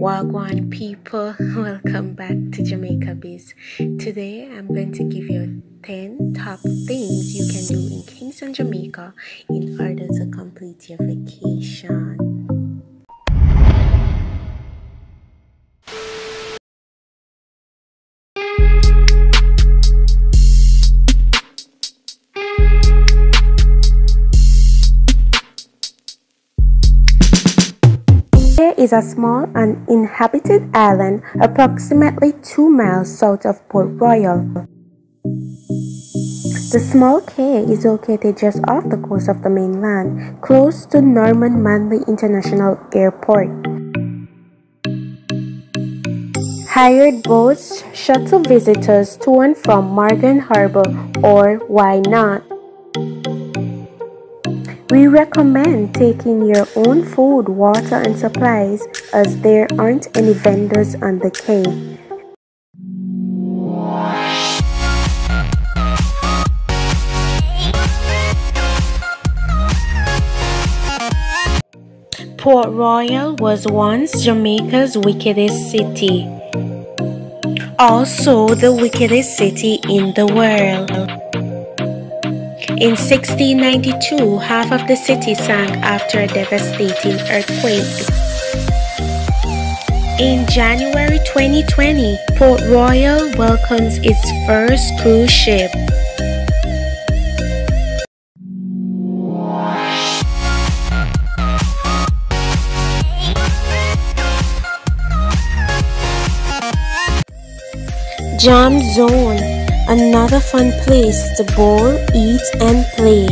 Wagwan people, welcome back to Jamaica Biz. Today I'm going to give you 10 top things you can do in Kingston, Jamaica in order to complete your vacation. Is a small and uninhabited island approximately 2 miles south of Port Royal. The small cay is located just off the coast of the mainland, close to Norman Manley International Airport. Hired boats shuttle visitors to and from Morgan Harbour or why not? We recommend taking your own food, water, and supplies as there aren't any vendors on the cay. Port Royal was once Jamaica's wickedest city, also the wickedest city in the world. In 1692, half of the city sank after a devastating earthquake. In January 2020, Port Royal welcomes its first cruise ship. Jam Zone Another fun place to bowl, eat and play.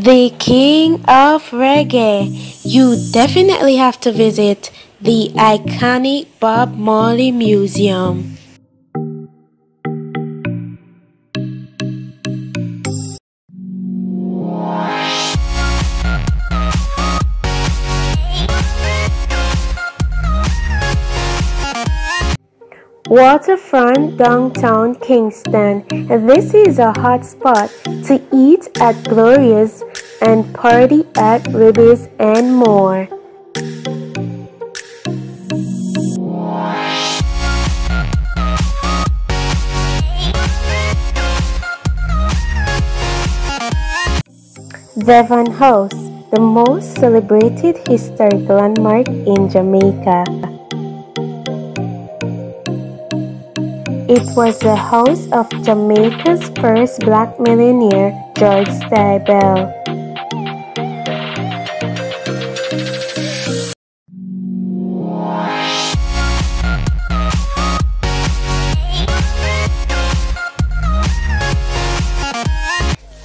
The king of reggae. You definitely have to visit the iconic Bob Marley Museum. Waterfront downtown Kingston. This is a hot spot to eat at Gloria's and party at Ribbiz and more. Devon House, the most celebrated historic landmark in Jamaica. It was the house of Jamaica's first black millionaire, George Stiebel.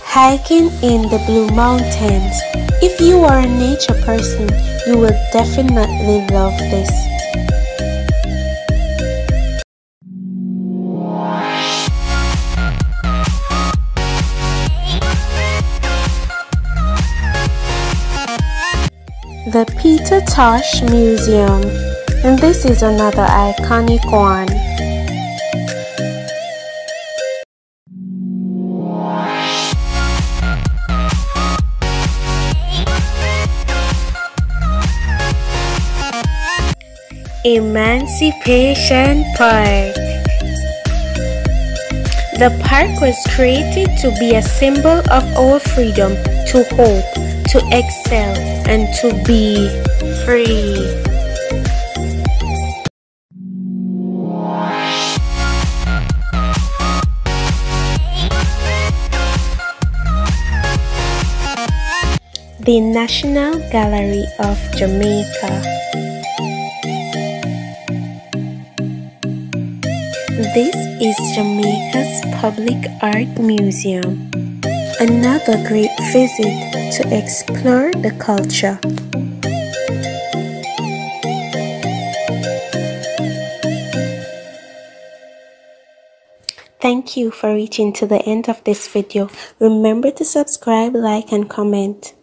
Hiking in the Blue Mountains. If you are a nature person, you will definitely love this. The Peter Tosh Museum, and this is another iconic one. Emancipation Park The park was created to be a symbol of our freedom to hope to excel and to be free. The National Gallery of Jamaica. This is Jamaica's public art museum. Another great visit to explore the culture. Thank you for reaching to the end of this video. Remember to subscribe, like and comment.